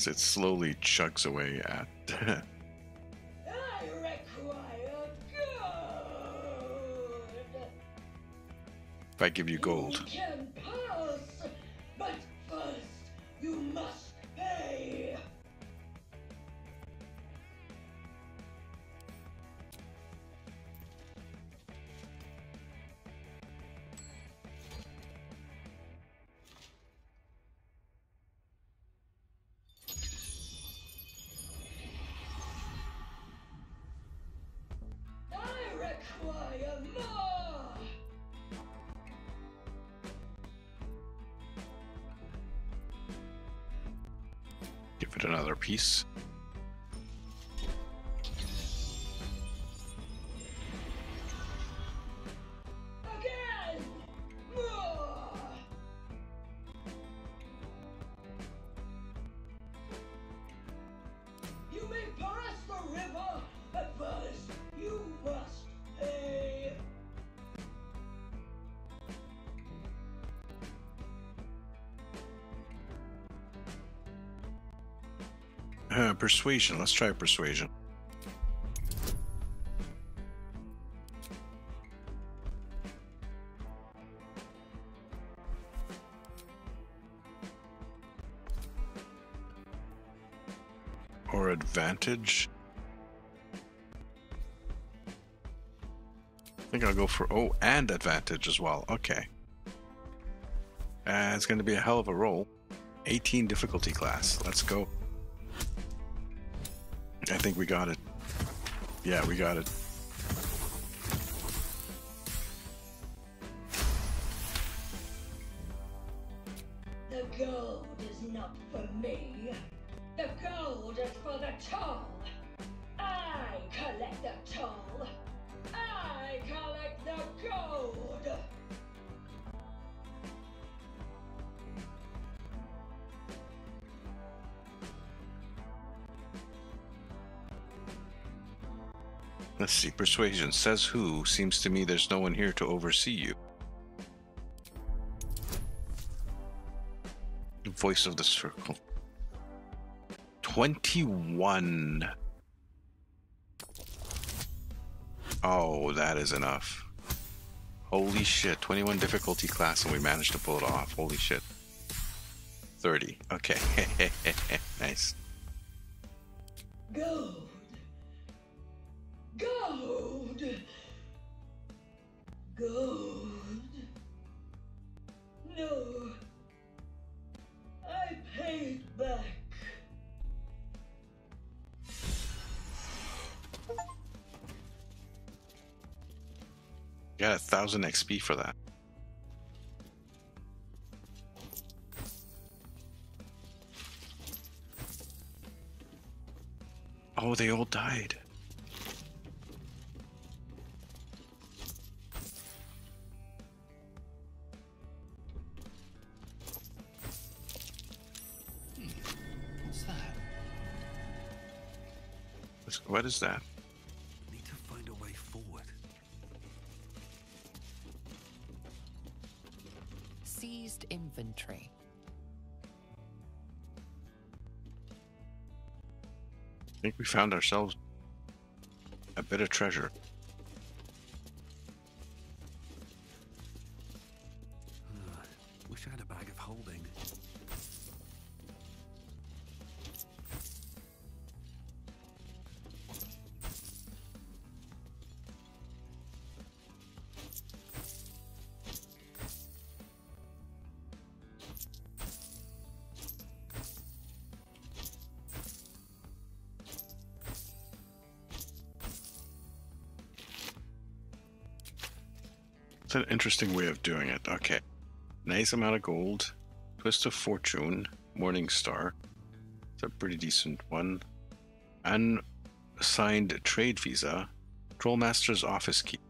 as it slowly chugs away at. I require gold. if I give you gold. You first you must Give it another piece. Uh, persuasion. Let's try persuasion. Or advantage. I think I'll go for oh and advantage as well. Okay. Uh, it's going to be a hell of a roll. 18 difficulty class. Let's go. I think we got it. Yeah, we got it. The gold is not for me. The gold is for the toll. Let's see. Persuasion says who? Seems to me there's no one here to oversee you. Voice of the circle. 21. Oh, that is enough. Holy shit. 21 difficulty class and we managed to pull it off. Holy shit. 30. Okay. nice. Gold. Got a thousand XP for that. Oh, they all died. What's that? What is that? Seized inventory. I think we found ourselves a bit of treasure. Wish I had a bag of holding. It's an interesting way of doing it. Okay. Nice amount of gold. Twist of Fortune. Morning Star. It's a pretty decent one. Unsigned trade visa. Trollmaster's office key.